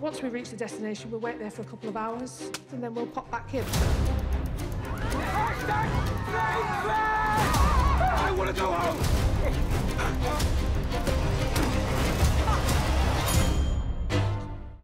Once we reach the destination, we'll wait there for a couple of hours, and then we'll pop back in.